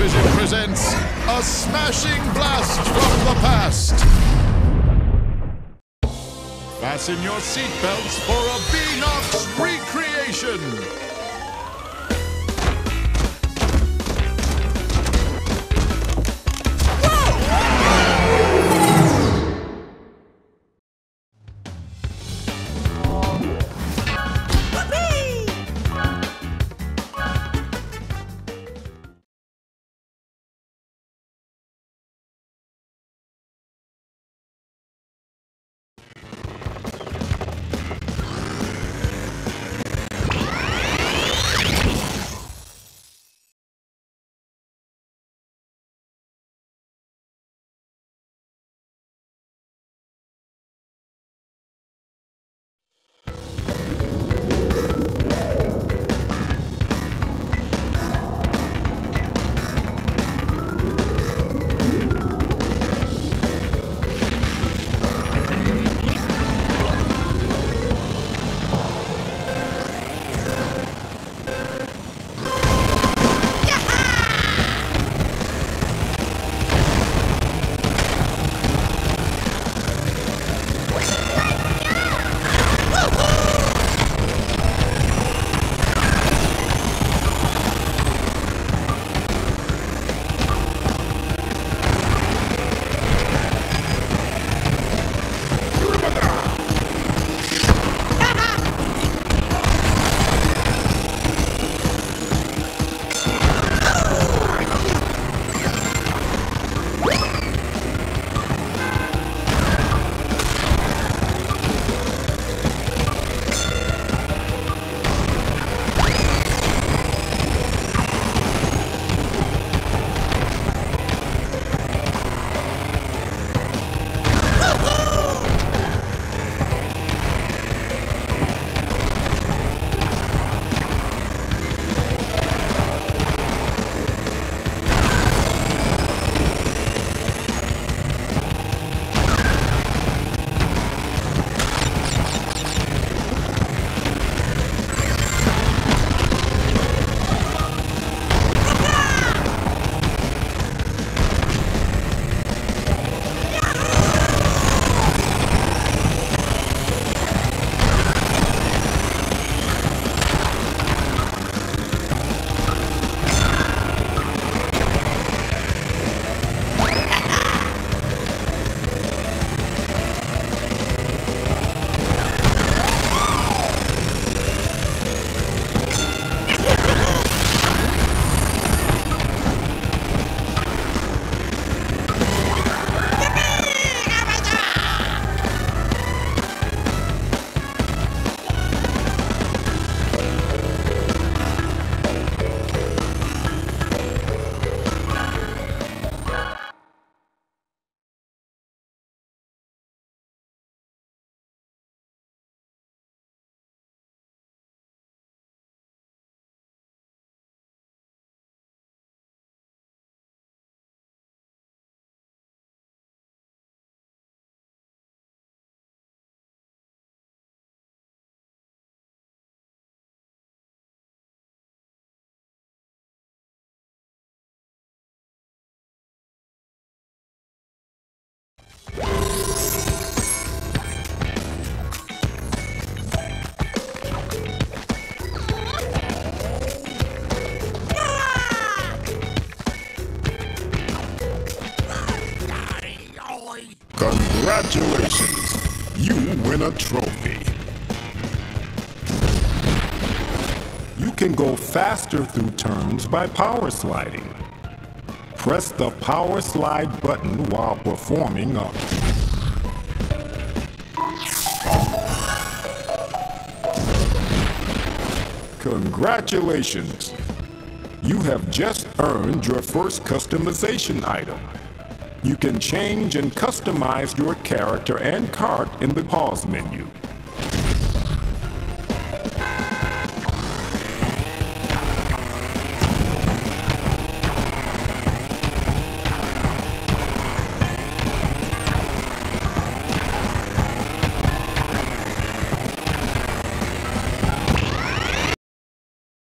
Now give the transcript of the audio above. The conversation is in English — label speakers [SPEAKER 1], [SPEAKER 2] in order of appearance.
[SPEAKER 1] Division presents a smashing blast from the past. Fasten your seatbelts for a Beenox recreation. Congratulations! You win a trophy. You can go faster through turns by power sliding. Press the power slide button while performing a Congratulations! You have just earned your first customization item. You can change and customize your character and cart in the pause menu.